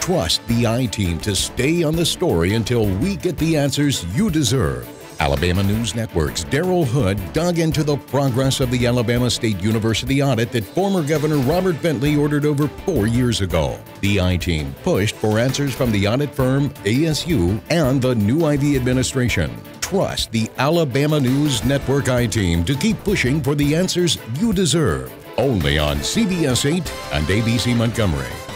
Trust the I team to stay on the story until we get the answers you deserve. Alabama News Network's Darryl Hood dug into the progress of the Alabama State University audit that former Governor Robert Bentley ordered over four years ago. The I team pushed for answers from the audit firm, ASU, and the new Ivey administration. Trust the Alabama News Network I team to keep pushing for the answers you deserve. Only on CBS 8 and ABC Montgomery.